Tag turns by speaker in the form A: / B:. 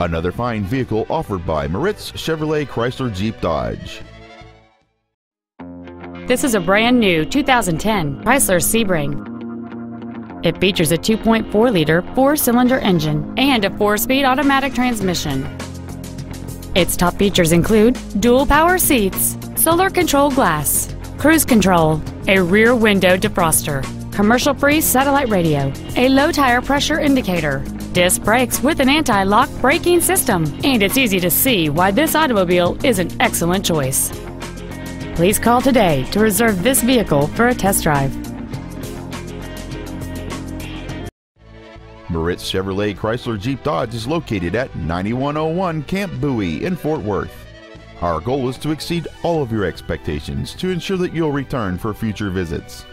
A: Another fine vehicle offered by Moritz Chevrolet Chrysler Jeep Dodge.
B: This is a brand new 2010 Chrysler Sebring. It features a 2.4 liter four cylinder engine and a four speed automatic transmission. Its top features include dual power seats, solar control glass, cruise control, a rear window defroster, commercial free satellite radio, a low tire pressure indicator, disc brakes with an anti lock braking system, and it's easy to see why this automobile is an excellent choice. Please call today to reserve this vehicle for a test drive.
A: Moritz Chevrolet Chrysler Jeep Dodge is located at 9101 Camp Bowie in Fort Worth. Our goal is to exceed all of your expectations to ensure that you'll return for future visits.